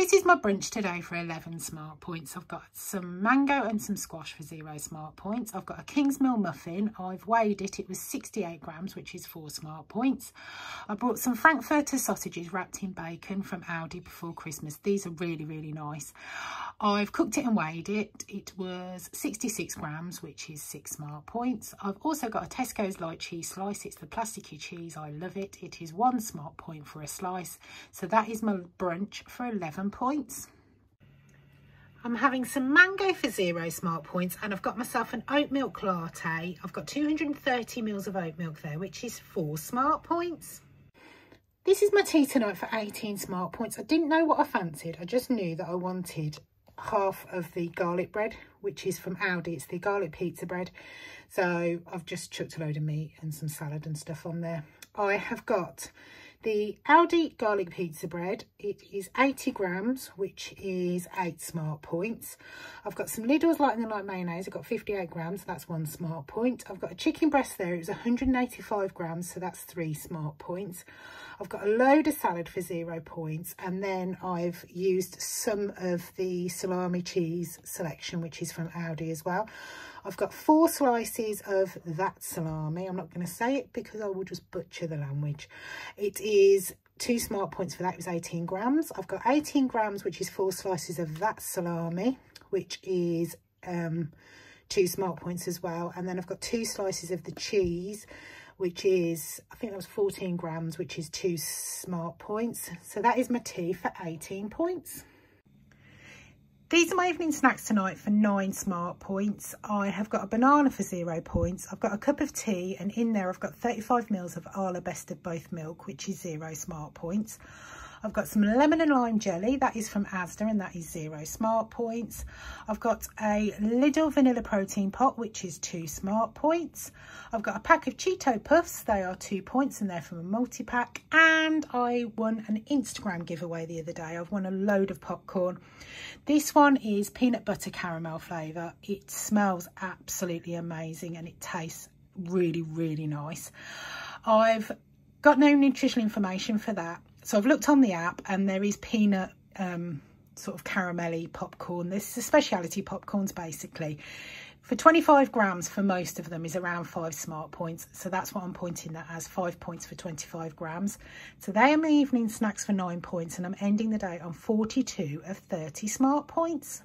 This is my brunch today for 11 smart points. I've got some mango and some squash for zero smart points. I've got a Kingsmill muffin. I've weighed it. It was 68 grams, which is four smart points. I brought some Frankfurter sausages wrapped in bacon from Aldi before Christmas. These are really, really nice. I've cooked it and weighed it. It was 66 grams, which is six smart points. I've also got a Tesco's light cheese slice. It's the plasticky cheese. I love it. It is one smart point for a slice. So that is my brunch for 11 points. I'm having some mango for zero smart points and I've got myself an oat milk latte. I've got 230 mils of oat milk there, which is four smart points. This is my tea tonight for 18 smart points. I didn't know what I fancied. I just knew that I wanted half of the garlic bread, which is from Aldi. It's the garlic pizza bread. So I've just chucked a load of meat and some salad and stuff on there. I have got the Aldi garlic pizza bread, it is 80 grams, which is eight smart points. I've got some Lidl's Lightning Light mayonnaise. I've got 58 grams, that's one smart point. I've got a chicken breast there. It was 185 grams, so that's three smart points. I've got a load of salad for zero points. And then I've used some of the salami cheese selection, which is from Aldi as well. I've got four slices of that salami. I'm not going to say it because I will just butcher the language. It is two smart points for that. It was 18 grams. I've got 18 grams, which is four slices of that salami, which is um, two smart points as well. And then I've got two slices of the cheese, which is, I think that was 14 grams, which is two smart points. So that is my tea for 18 points. These are my evening snacks tonight for nine smart points. I have got a banana for zero points. I've got a cup of tea and in there I've got 35 mils of Arla Best of Both milk, which is zero smart points. I've got some lemon and lime jelly. That is from Asda and that is zero smart points. I've got a Lidl vanilla protein pot, which is two smart points. I've got a pack of Cheeto Puffs. They are two points and they're from a multi-pack. And I won an Instagram giveaway the other day. I've won a load of popcorn. This one is peanut butter caramel flavour. It smells absolutely amazing and it tastes really, really nice. I've got no nutritional information for that so I've looked on the app and there is peanut um, sort of caramelly popcorn. This is a specialty popcorns basically. For 25 grams for most of them is around five smart points. So that's what I'm pointing that as five points for 25 grams. So they are my evening snacks for nine points and I'm ending the day on 42 of 30 smart points.